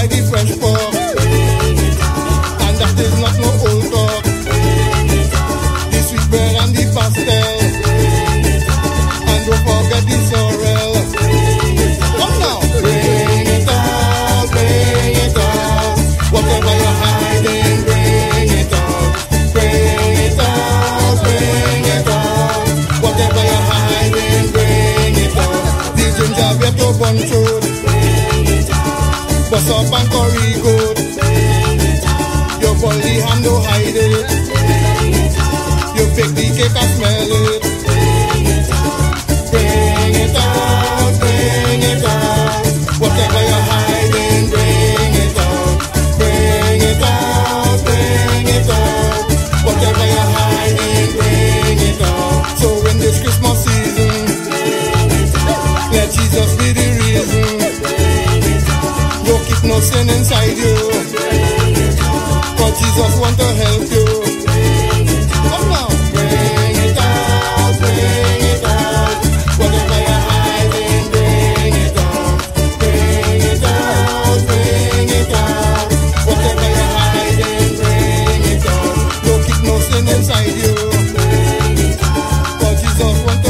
by the French pop. And that is not no old talk. The sweet bread and the pastel. And don't forget the sorrel. Come now. Bring it all, bring it all. Whatever you're hiding, bring it all. Bring it all, bring it all. Whatever Bust up and curry good. Your body hand no hide it. You bake the cake and smell it. no sin inside you. But Jesus want to help you. Come. Bring it out, bring it out. Whatever you're hiding, bring it out. Bring it out, bring it out. Whatever you're hiding, bring it out. Keep no sin inside you. But Jesus want to